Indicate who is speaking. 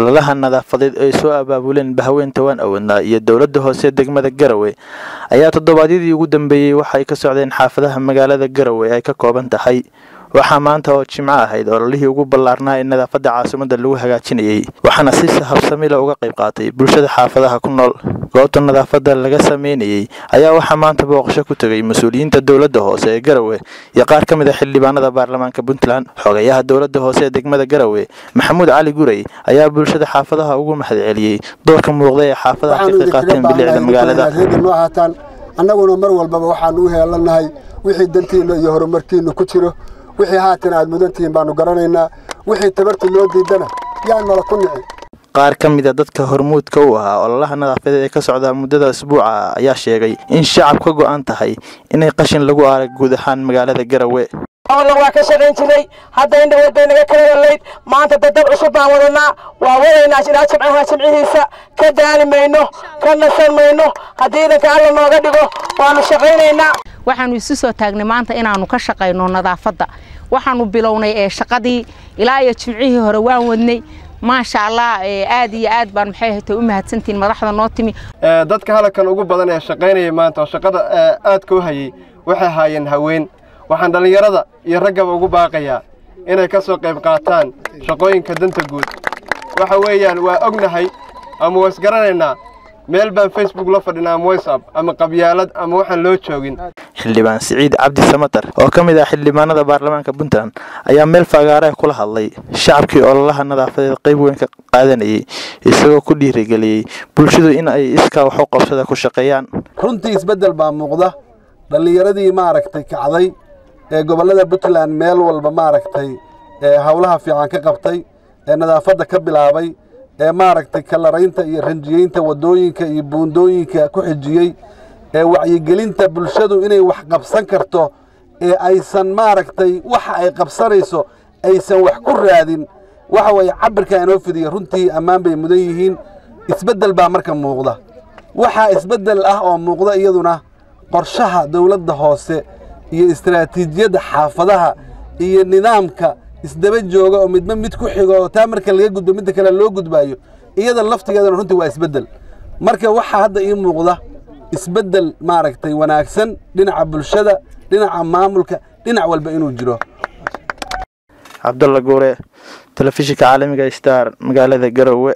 Speaker 1: ololaha nadaafadeed ay soo abaabuleen bahaweynta waan awadnaa iyo dowladda hoose degmada garowe ayaa toddobaadyadii ugu dambeeyey waxay ka socdeen xaafadaha magaalada garowe ay ka kooban tahay waxaa maanta oo jimco ahayd ololihii ugu ballaarnaa ee nadaafadda caasimadda lagu hagaajinayey waxaana si habsamila uga qayb qaatay bulshada xaafadaha ku nool. Goobta nadaafadda laga sameynayey ayaa waxaa maanta booqasho ku tegay mas'uuliyiinta dowladda hoose ee garowe iyo qaar ka mid a xildhibaanada baarlamaanka puntland. Xogayaha dowladda hoose ee degmada garowe maxamuud cali gurey ayaa bulshada xaafadaha ugu mahadceliyey doorka muuqda ee xaafadaha ka qaateen bilicda magaalada.
Speaker 2: Annaguna mar walbaba waxaanu u heelanahay wixii dantiinna iyo horumarkiinna ku jiro wixii haatan aad mudantihiin baanu garanaynaa. Wixii tabarta loo diidana yaa nala ku nici.
Speaker 1: Qaar ka mid a dadka hormuudka u ahaa ololaha nadaafadeed ee ka socda muddada isbuuca ayaa sheegay in shacab ka go'an tahay inay qashin lagu arag guud ahaan magaalada garowe
Speaker 3: waa ka shaqayn jiray. Hadda indhaweed bay naga kala walayd maanta dadab cusub baan wadanaa. Waa wadaynaa ilaa jimcaha jimcihiisa ka daali mayno ka nasan mayno. Haddii idanka alla nooga dhigo waanu shaqaynaynaa
Speaker 4: waxaanu isu soo taagnay maanta inaanu ka shaqayno nadaafadda. Waxaanu bilownay ee shaqadii ilaa iyo jimcihii hore waan wadnay. Maasha allah aad iyo aad baan maxay hatay u mahadsantihiin madaxda noo timi.
Speaker 5: Dadka halkan ugu badan ee shaqaynaya maanta oo shaqada aadka u hayay. Waxay haayeen haween. Waxaan dhallinyarada iyo raggaba ugu baaqayaa inay ka soo qayb qaataan shaqooyinka danta guud. Waxa weeyaan waa ognahay ama waa isgaranaynaa meel baan facebook la fadhinaa ama whatsapp ama qabyaalad ama waxaan loo joogin.
Speaker 1: Xildhibaan siciid cabdi samatar oo ka mid ah xildhibaanada baarlamaanka puntland ayaa meel fagaareh kula hadlay. Shacabkii ololaha nadaafadeed qayb weyn ka qaadanayay isagoo ku dhiirigeliyey bulshadu in ay iskaa waxu qabsada ku shaqeeyaan.
Speaker 2: Runtii isbeddel baa muuqda. Dhallinyaradii maaragtay kacday ee gobollada puntland meel walba maaragtay ee howlaha fiican ka qabtay ee nadaafadda ka bilaabay ee maaragtay kalaraynta iyo ranjiyeynta waddooyinka iyo buundooyinka ku xijiyey ee wacyigelinta bulshadu inay wax qabsan karto ee aysan maaragtay waxa ay qabsanayso aysan wax ku raadin. Waxa weeye cabirkaa inoo fidiya runtii ammaan bay mudan yihiin. Isbeddel baa marka muuqda. Waxaa isbeddel ah oo muuqda iyaduna qorshaha dowladda hoose iyo istaraatiijiyadda xaafadaha iyo nidaamka isdaba jooga oo midba mid ku xigo oo taa marka laga gudbo midda kale loo gudbaayo iyada laftigeedana runtii waa isbeddel. Marka waxaa hadda ii muuqda isbeddel maaragtay wanaagsan dhinaca bulshada dhinaca maamulka dhinac walba inuu jiro.
Speaker 1: Cabdalla guure telefishinka caalamiga star magaalada garowe